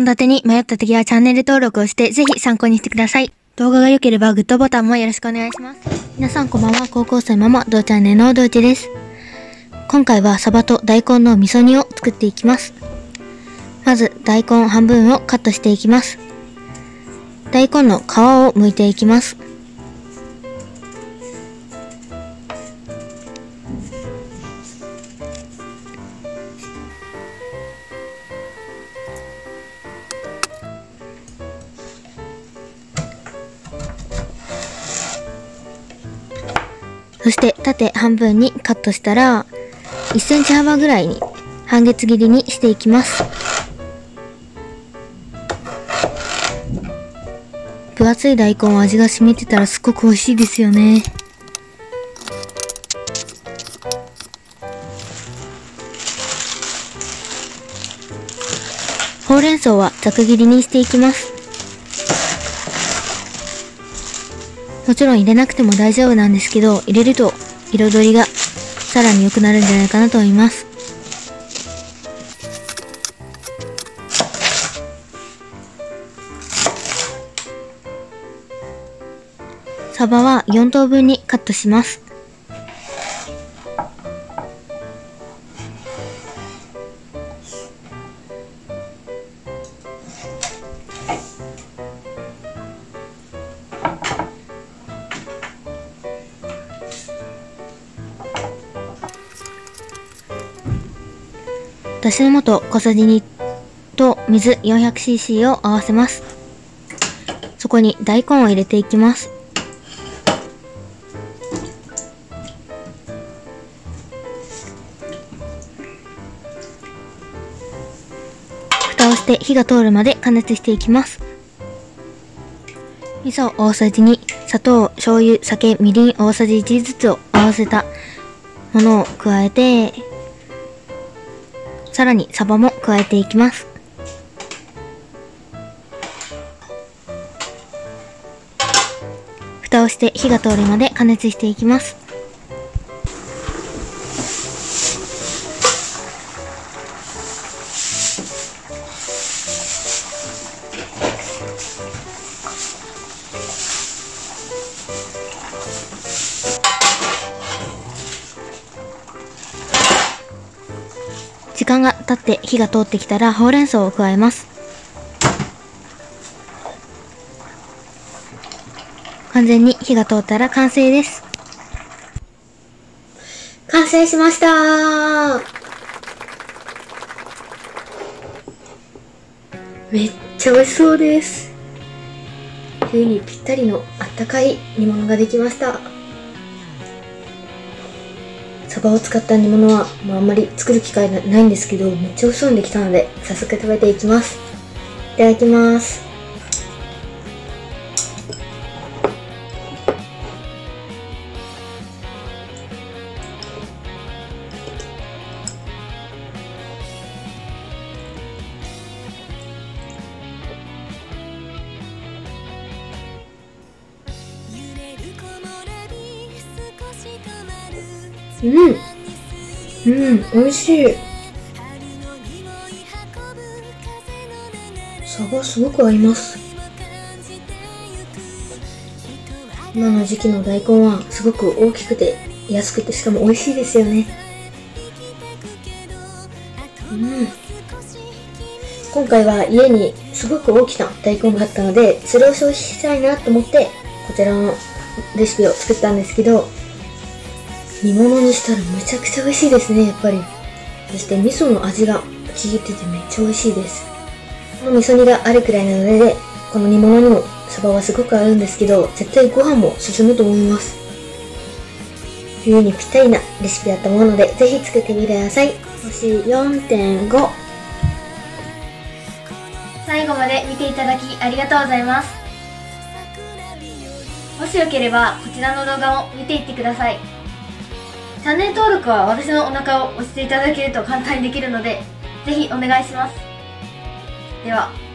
献立に迷った時はチャンネル登録をしてぜひ参考にしてください。動画が良ければグッドボタンもよろしくお願いします。皆さんこんばんは、高校生ママ、どうチャンネルのどうちです。今回はサバと大根の味噌煮を作っていきます。まず大根半分をカットしていきます。大根の皮を剥いていきます。そして縦半分にカットしたら1センチ幅ぐらいに半月切りにしていきます。分厚い大根は味が染みてたらすっごく美味しいですよね。ほうれん草はざく切りにしていきます。もちろん入れなくても大丈夫なんですけど、入れると彩りがさらに良くなるんじゃないかなと思います。サバは4等分にカットします。だしの素小さじ2と水 400cc を合わせます。そこに大根を入れていきます。蓋をして火が通るまで加熱していきます。味噌大さじ2、砂糖、醤油、酒、みりん大さじ1ずつを合わせたものを加えて、さらにサバも加えていきます。蓋をして火が通るまで加熱していきます。間が経って火が通ってきたらほうれん草を加えます。完全に火が通ったら完成です。完成しましためっちゃ美味しそうです。冬にぴったりのあったかい煮物ができました。サバを使った煮物は、まあ、あんまり作る機会ないんですけど、めっちゃ美味しそうにできたので、早速食べていきます。いただきます。うん。うん、美味しい。サバすごく合います。今の時期の大根はすごく大きくて安くてしかも美味しいですよね。うん。今回は家にすごく大きな大根があったので、それを消費したいなと思って、こちらのレシピを作ったんですけど、煮物にしたらめちゃくちゃ美味しいですね、やっぱり。そして味噌の味が効いててめっちゃ美味しいです。この味噌煮があるくらいなので、この煮物にもサバはすごく合うんですけど、絶対ご飯も進むと思います。冬にぴったりなレシピだと思うので、ぜひ作ってみてください。星4.5最後まで見ていただきありがとうございます。もしよければ、こちらの動画も見ていってください。チャンネル登録は私のお腹を押していただけると簡単にできるので、ぜひお願いします。では。